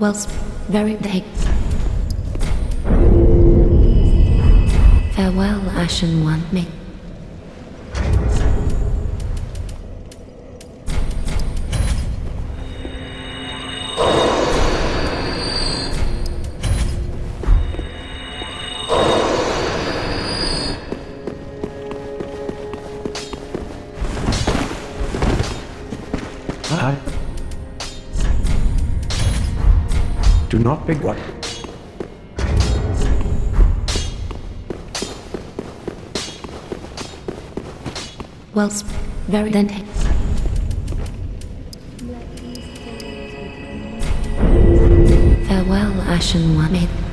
Well, very big. Farewell, Ashen One. May I do not pick one. well, very then. Farewell, Ashen One.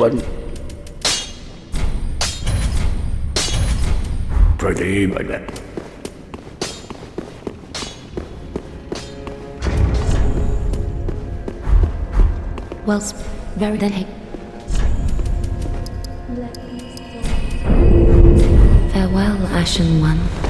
One. Pretty bad. Well, sp- very then hey. Farewell, Ashen One.